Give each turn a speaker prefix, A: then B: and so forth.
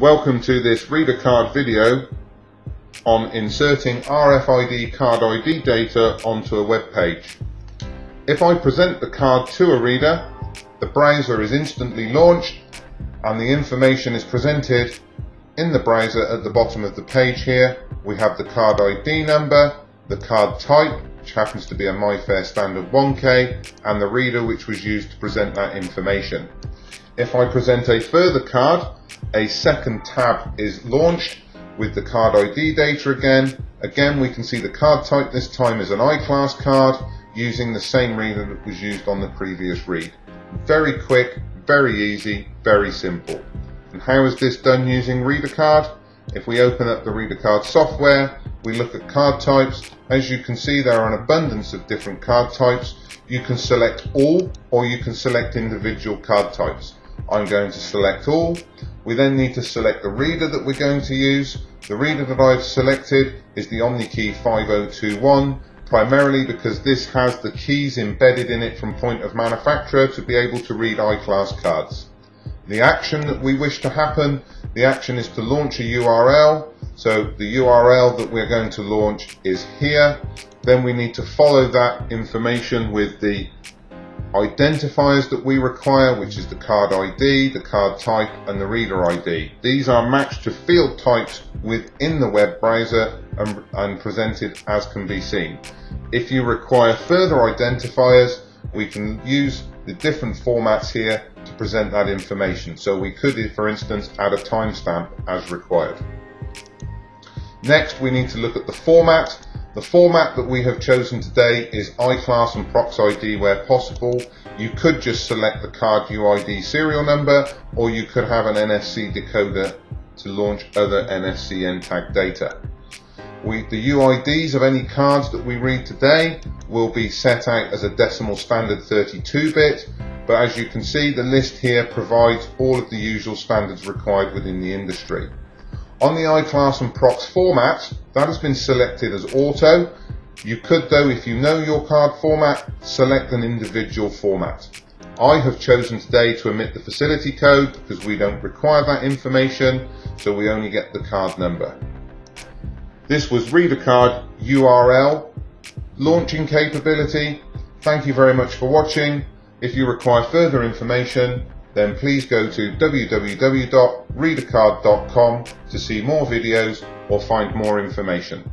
A: Welcome to this Read-a-Card video on inserting RFID card ID data onto a web page. If I present the card to a reader, the browser is instantly launched and the information is presented in the browser at the bottom of the page here. We have the card ID number, the card type, which happens to be a MIFARE Standard 1K, and the reader which was used to present that information. If I present a further card, a second tab is launched with the card ID data again. Again, we can see the card type this time is an iClass card using the same reader that was used on the previous read. Very quick, very easy, very simple. And how is this done using Read-a-Card? If we open up the Read-a-Card software, we look at card types. As you can see, there are an abundance of different card types. You can select all or you can select individual card types. I'm going to select all. We then need to select the reader that we're going to use. The reader that I've selected is the OmniKey 5021, primarily because this has the keys embedded in it from point of manufacturer to be able to read iClass cards. The action that we wish to happen, the action is to launch a URL. So the URL that we're going to launch is here. Then we need to follow that information with the identifiers that we require, which is the card ID, the card type, and the reader ID. These are matched to field types within the web browser and, and presented as can be seen. If you require further identifiers, we can use the different formats here to present that information. So we could, for instance, add a timestamp as required. Next, we need to look at the format. The format that we have chosen today is iClass and ProxID where possible. You could just select the card UID serial number or you could have an NFC decoder to launch other NFC tag data. We, the UIDs of any cards that we read today will be set out as a decimal standard 32-bit, but as you can see the list here provides all of the usual standards required within the industry. On the iClass and Prox format, that has been selected as auto. You could though, if you know your card format, select an individual format. I have chosen today to omit the facility code because we don't require that information, so we only get the card number. This was Read-a-Card URL launching capability. Thank you very much for watching. If you require further information, then please go to www.readacard.com to see more videos or find more information.